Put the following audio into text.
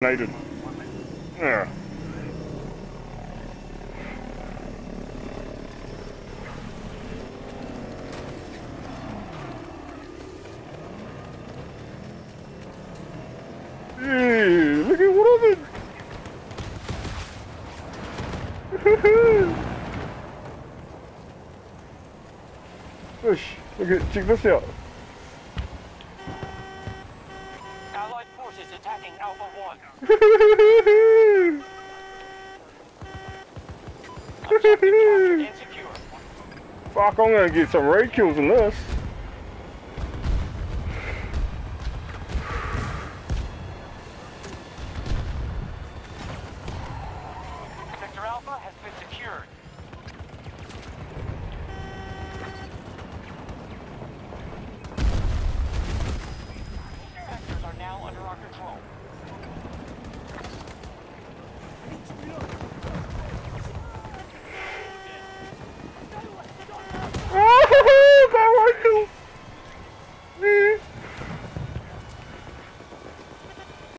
Nathan. Yeah. Hey, look at of it. Push. Look at check this out. Attacking Alpha 1. Fuck, I'm gonna get some raid kills in this. Sector Alpha has been secured. Market